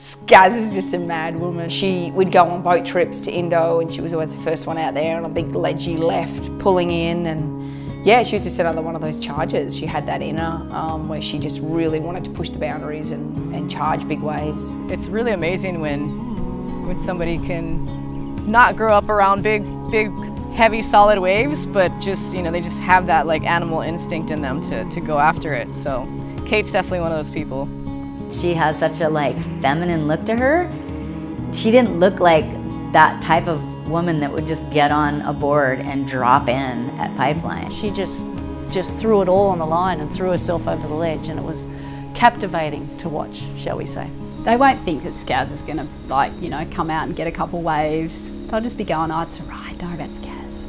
Skaz is just a mad woman. She would go on boat trips to Indo and she was always the first one out there on a big ledgy left pulling in and yeah, she was just another one of those chargers. She had that in her um, where she just really wanted to push the boundaries and, and charge big waves. It's really amazing when, when somebody can not grow up around big, big, heavy, solid waves, but just, you know, they just have that like animal instinct in them to, to go after it. So Kate's definitely one of those people. She has such a like feminine look to her. She didn't look like that type of woman that would just get on a board and drop in at Pipeline. She just just threw it all on the line and threw herself over the ledge and it was captivating to watch, shall we say. They won't think that Skaz is going to, like, you know, come out and get a couple waves. They'll just be going, oh, it's all right, don't worry about Skaz.